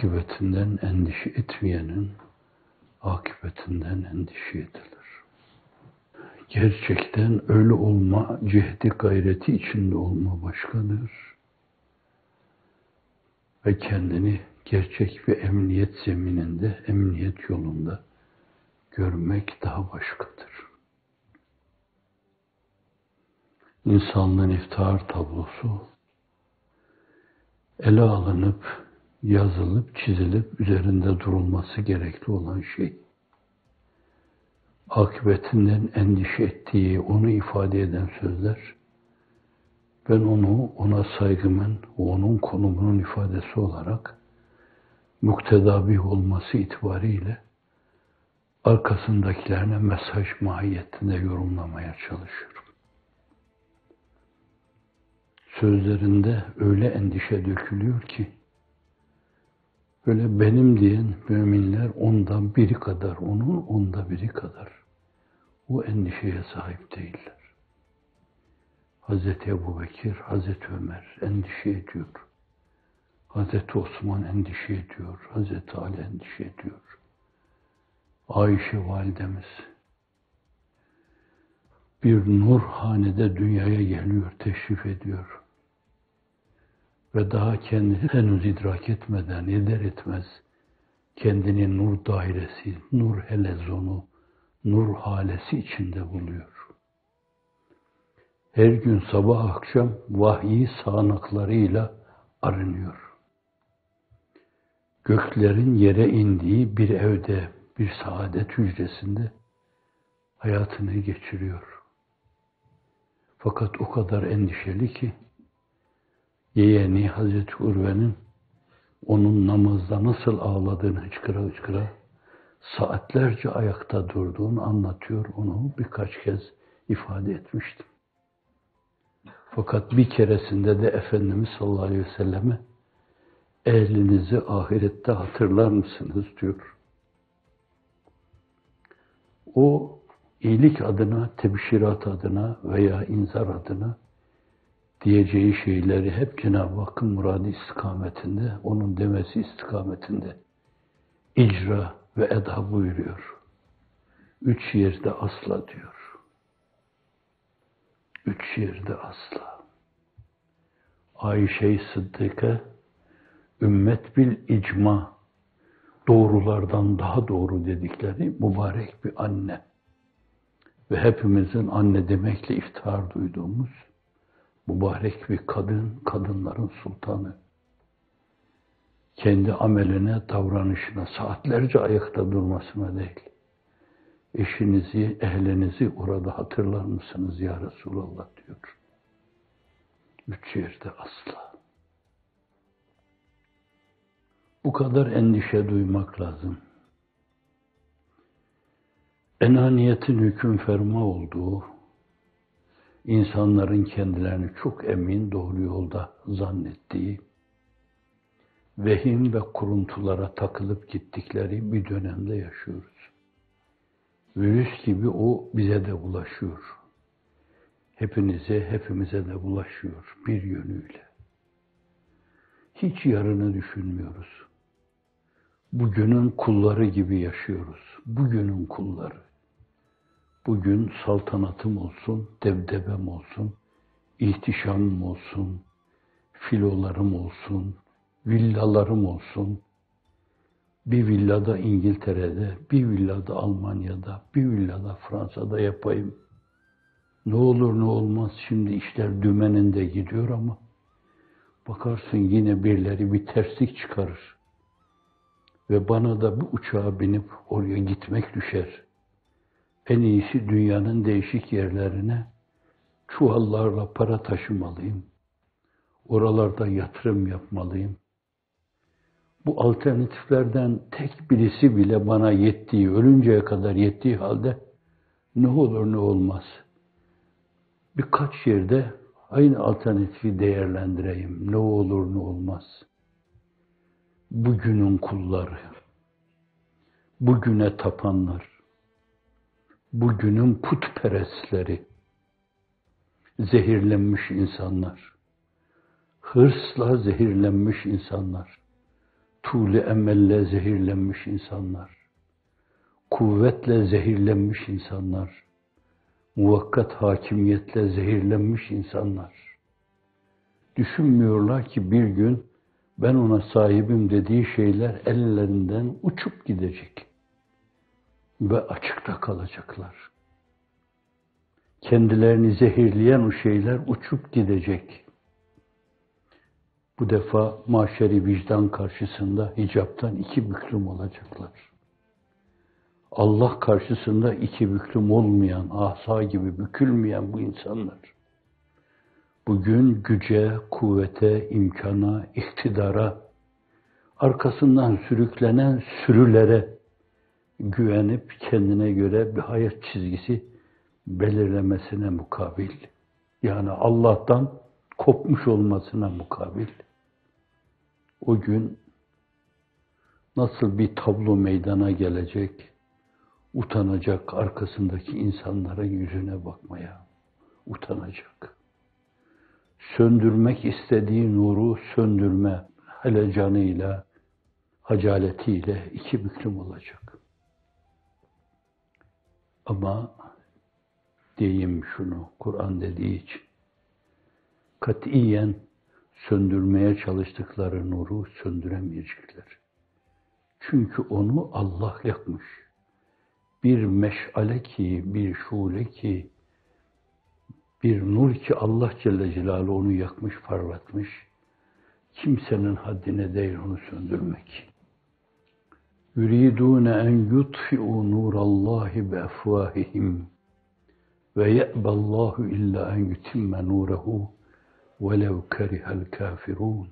akıbetinden endişe etmeyenin akıbetinden endişe edilir. Gerçekten öyle olma cehdi gayreti içinde olma başkadır. Ve kendini gerçek bir emniyet zemininde, emniyet yolunda görmek daha başkadır. İnsanlığın iftihar tablosu ele alınıp yazılıp çizilip üzerinde durulması gerekli olan şey. Akıbetinden endişe ettiği, onu ifade eden sözler, ben onu ona saygımın, onun konumunun ifadesi olarak muktedabi olması itibariyle arkasındakilerine mesaj mahiyetinde yorumlamaya çalışıyorum. Sözlerinde öyle endişe dökülüyor ki, Böyle benim diyen müminler ondan biri kadar, onun onda biri kadar. O endişeye sahip değiller. Hazreti Ebu Bekir, Hazreti Ömer endişe ediyor. Hazreti Osman endişe ediyor. Hazreti Ali endişe ediyor. Ayşe validemiz bir nur hanede dünyaya geliyor, teşrif ediyor ve daha kendini henüz idrak etmeden, eder etmez kendini nur dairesi, nur helezonu, nur halesi içinde buluyor. Her gün sabah akşam vahyi sağanaklarıyla arınıyor. Göklerin yere indiği bir evde, bir saadet hücresinde hayatını geçiriyor. Fakat o kadar endişeli ki yeğeni Hazreti Urve'nin onun namazda nasıl ağladığını hıçkıra hıçkıra saatlerce ayakta durduğunu anlatıyor. Onu birkaç kez ifade etmiştim. Fakat bir keresinde de Efendimiz sallallahu aleyhi ve selleme ehlinizi ahirette hatırlar mısınız diyor. O iyilik adına, tebşirat adına veya inzar adına diyeceği şeyleri hep Cenab-ı Hakk'ın muradı istikametinde, onun demesi istikametinde icra ve eda buyuruyor. Üç yerde asla diyor. Üç yerde asla. Ayşe-i Sıddık'a ümmet bil icma doğrulardan daha doğru dedikleri mübarek bir anne ve hepimizin anne demekle iftihar duyduğumuz mübarek bir kadın, kadınların sultanı. Kendi ameline, davranışına, saatlerce ayakta durmasına değil. Eşinizi, ehlinizi orada hatırlar mısınız ya Resulallah diyor. Üç yerde asla. Bu kadar endişe duymak lazım. Enaniyetin hüküm ferma olduğu, insanların kendilerini çok emin doğru yolda zannettiği, vehim ve kuruntulara takılıp gittikleri bir dönemde yaşıyoruz. Virüs gibi o bize de bulaşıyor. Hepinize, hepimize de bulaşıyor bir yönüyle. Hiç yarını düşünmüyoruz. Bugünün kulları gibi yaşıyoruz. Bugünün kulları. Bugün saltanatım olsun, devdebem olsun, ihtişamım olsun, filolarım olsun, villalarım olsun. Bir villada İngiltere'de, bir villada Almanya'da, bir villada Fransa'da yapayım. Ne olur ne olmaz şimdi işler dümeninde gidiyor ama bakarsın yine birileri bir terslik çıkarır. Ve bana da bu uçağa binip oraya gitmek düşer en iyisi dünyanın değişik yerlerine çuvallarla para taşımalıyım. Oralarda yatırım yapmalıyım. Bu alternatiflerden tek birisi bile bana yettiği, ölünceye kadar yettiği halde ne olur ne olmaz. Birkaç yerde aynı alternatifi değerlendireyim. Ne olur ne olmaz. Bugünün kulları, bugüne tapanlar, bugünün putperestleri, zehirlenmiş insanlar, hırsla zehirlenmiş insanlar, tuğle emelle zehirlenmiş insanlar, kuvvetle zehirlenmiş insanlar, muvakkat hakimiyetle zehirlenmiş insanlar. Düşünmüyorlar ki bir gün ben ona sahibim dediği şeyler ellerinden uçup gidecek ve açıkta kalacaklar. Kendilerini zehirleyen o şeyler uçup gidecek. Bu defa maşeri vicdan karşısında hicaptan iki büklüm olacaklar. Allah karşısında iki büklüm olmayan, asa gibi bükülmeyen bu insanlar. Bugün güce, kuvvete, imkana, iktidara, arkasından sürüklenen sürülere güvenip kendine göre bir hayat çizgisi belirlemesine mukabil, yani Allah'tan kopmuş olmasına mukabil, o gün nasıl bir tablo meydana gelecek, utanacak arkasındaki insanların yüzüne bakmaya, utanacak. Söndürmek istediği nuru söndürme helecanıyla, hacaletiyle iki büklüm olacak. Ama diyeyim şunu, Kur'an dediği için, katiyen söndürmeye çalıştıkları nuru söndüremeyecekler. Çünkü onu Allah yakmış. Bir meşale ki, bir şule ki, bir nur ki Allah Celle Celaluhu onu yakmış, parlatmış. Kimsenin haddine değil onu söndürmek. يُرِيدُونَ اَنْ يُطْفِئُوا نُورَ اللّٰهِ بِأَفْوَاهِهِمْ وَيَأْبَى اللّٰهُ اِلَّا اَنْ يُتِمَّ نُورَهُ وَلَوْ كَرِهَ الْكَافِرُونَ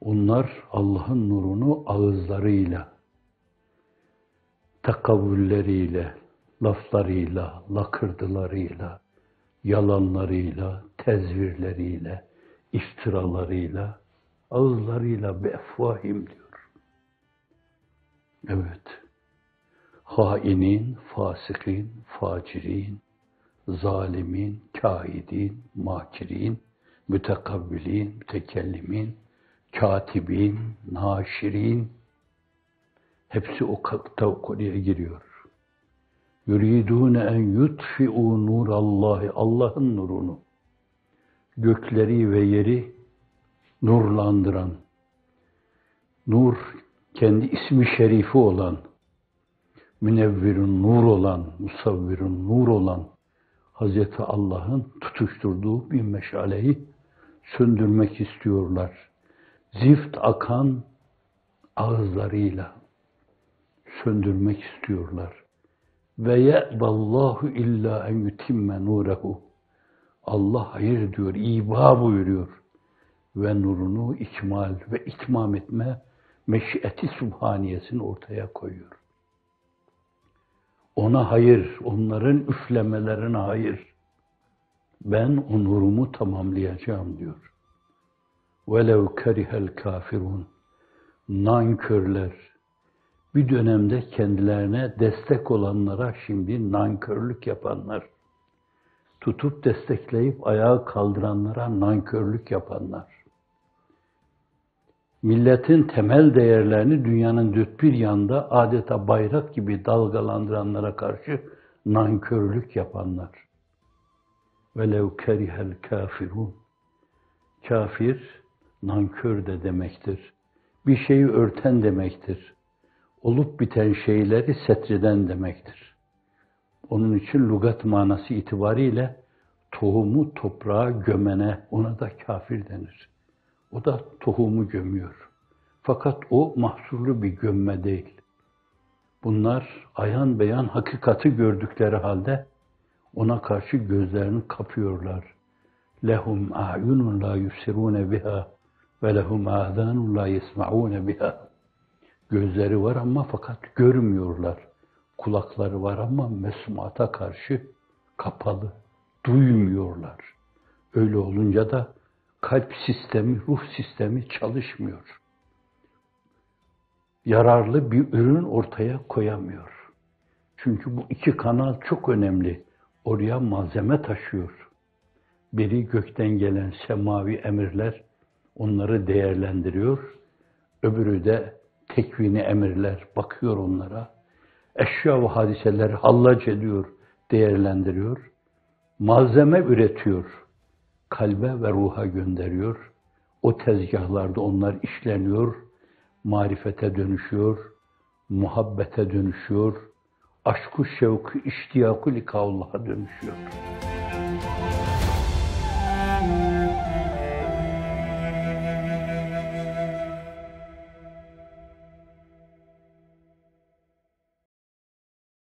Onlar Allah'ın nurunu ağızlarıyla, takavvülleriyle, laflarıyla, lakırdılarıyla, yalanlarıyla, tezvirleriyle, iftiralarıyla, ağızlarıyla befvahim diyor. Evet, hainin, fasikin, facirin, zalimin, kaidin, makirin, mütekavvilin, mütekellimin, katibin, naşirin, hepsi o konuya giriyor. Yuridune en yutfi'u nurallahi Allah'ın nurunu. Gökleri ve yeri nurlandıran. Nur kendi ismi şerifi olan münevvirun nur olan musavvirun nur olan Hazreti Allah'ın tutuşturduğu bir meşaleyi söndürmek istiyorlar. Zift akan ağızlarıyla söndürmek istiyorlar. Ve ye'ballahu illa en yutimme nurehu. Allah hayır diyor, iba buyuruyor. Ve nurunu ikmal ve itmam etme meşiyeti subhaniyesini ortaya koyuyor. Ona hayır, onların üflemelerine hayır. Ben onurumu tamamlayacağım diyor. Velev kerihel kafirun. Nankörler. Bir dönemde kendilerine destek olanlara şimdi nankörlük yapanlar. Tutup destekleyip ayağa kaldıranlara nankörlük yapanlar milletin temel değerlerini dünyanın dört bir yanda adeta bayrak gibi dalgalandıranlara karşı nankörlük yapanlar. Velev kerihel kafirun. Kafir, nankör de demektir. Bir şeyi örten demektir. Olup biten şeyleri setreden demektir. Onun için lugat manası itibariyle tohumu toprağa gömene ona da kafir denir. O da tohumu gömüyor. Fakat o mahsurlu bir gömme değil. Bunlar ayan beyan hakikati gördükleri halde ona karşı gözlerini kapıyorlar. Lehum a'yunun la yusirune biha ve lehum a'zanun la yesma'une biha. Gözleri var ama fakat görmüyorlar. Kulakları var ama mesumata karşı kapalı. Duymuyorlar. Öyle olunca da kalp sistemi, ruh sistemi çalışmıyor. Yararlı bir ürün ortaya koyamıyor. Çünkü bu iki kanal çok önemli. Oraya malzeme taşıyor. Biri gökten gelen semavi emirler onları değerlendiriyor. öbürü de tekvini emirler, bakıyor onlara. Eşya ve hadiseler hallac ediyor, değerlendiriyor. Malzeme üretiyor, kalbe ve ruha gönderiyor. O tezgahlarda onlar işleniyor, marifete dönüşüyor, muhabbete dönüşüyor, aşku şevku, iştiyaku likaullah'a dönüşüyor.